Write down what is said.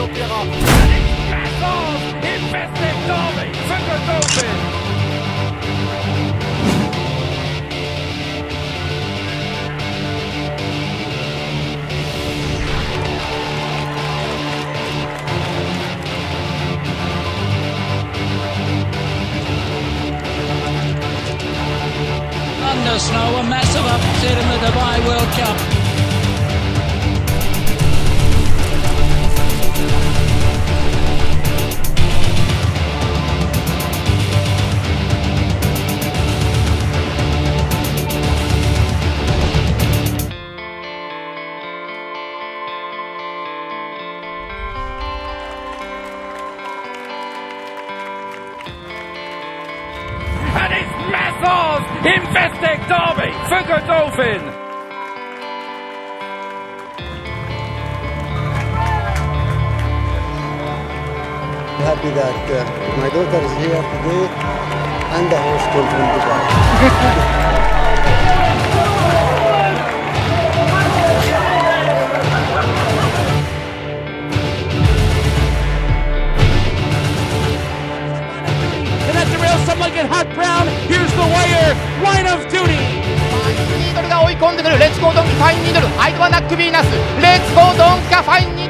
l'Opéra. Snow, a massive upset Masar's Investec Derby for Godolphin. happy that uh, my daughter is here today and the host came from Dubai. like it hot brown. Here's the wire. Line of duty. ニードルが追い込んでくるレッツゴードンキファインニードル相手はナックビーナスレッツゴードンキファインニードル